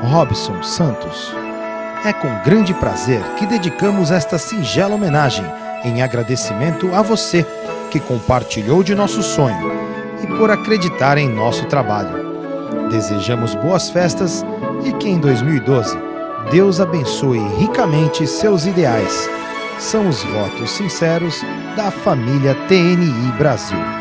Robson Santos. É com grande prazer que dedicamos esta singela homenagem em agradecimento a você que compartilhou de nosso sonho e por acreditar em nosso trabalho. Desejamos boas festas e que em 2012 Deus abençoe ricamente seus ideais. São os votos sinceros da família TNI Brasil.